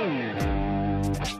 Música